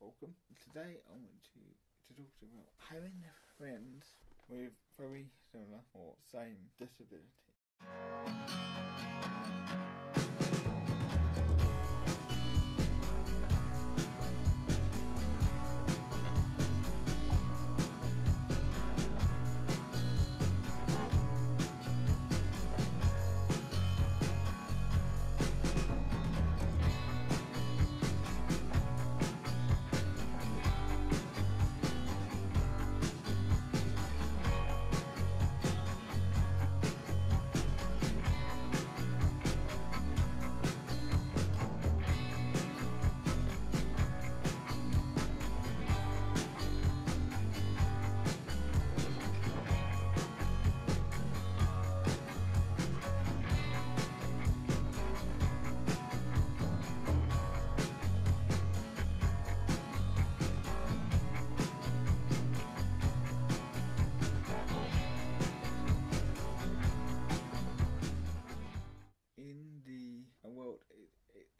welcome. Today I want to, to talk to you about having friends with very similar or same disability.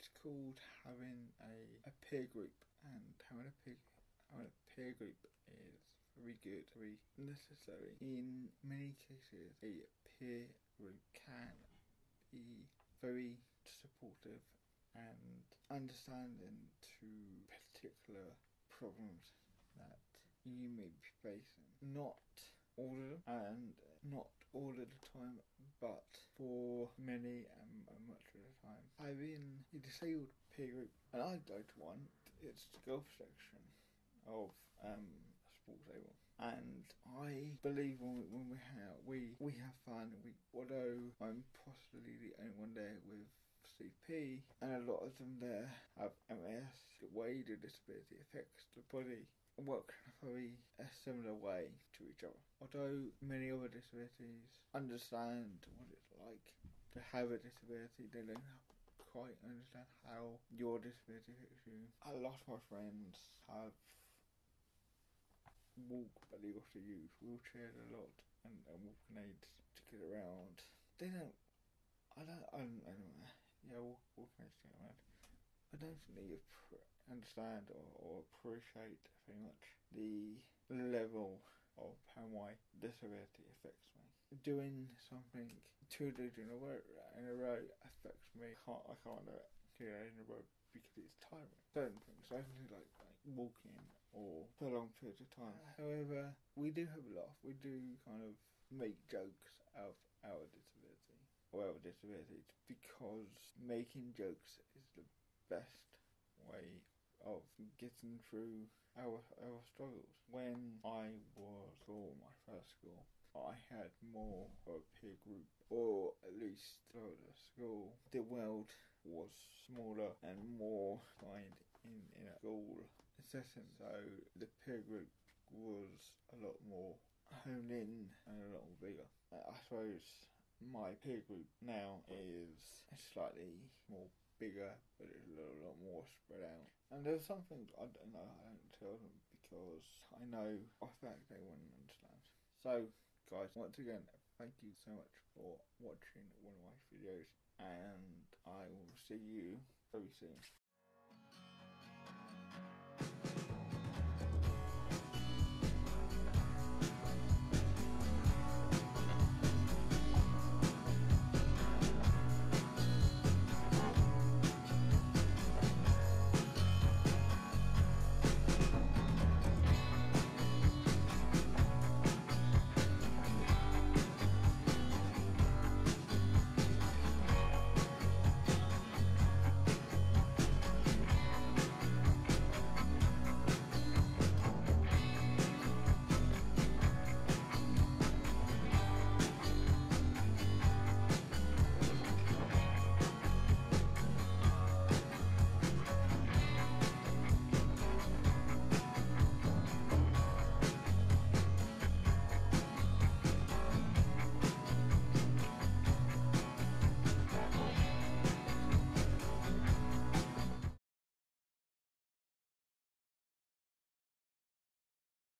It's called having a, a peer group, and having a peer having a peer group is very good, very necessary. In many cases, a peer group can be very supportive and understanding to particular problems that you may be facing. Not all of them, and not all of the time, but for many and much of the time. I've been a disabled peer group, and I to one. It's the golf section of um, SportsAble. And I believe when we, when we have we we have fun. We although I'm possibly the only one there with CP, and a lot of them there have MS. The way the disability affects the body work in a very similar way to each other. Although many other disabilities understand what it's like to have a disability, they don't quite understand how your disability affects you. A lot of my friends have walk, but they also use wheelchairs a lot and, and walking aids to get around. They don't. I don't. I don't, I don't know. Yeah, walk, walking aids to get around. I don't think appre- understand or, or appreciate very much the level of how my disability affects me. Doing something two days in a row, in a row affects me. I can't, I can't do it two days in a row because it's tiring. Certain things, don't like, like walking or for long periods of time. However, we do have a laugh. We do kind of make jokes out of our disability or our disabilities because making jokes is the best way of getting through our our struggles. When I was for my first school, I had more of a peer group, or at least for the school. The world was smaller and more kind in in a school setting, so the peer group was a lot more honed in and a lot bigger. I suppose my peer group now is slightly more bigger, but it's a little lot more spread out. And there's some things I don't know, I don't tell them because I know I think they wouldn't understand. So, guys, once again, thank you so much for watching one of my videos, and I will see you very soon.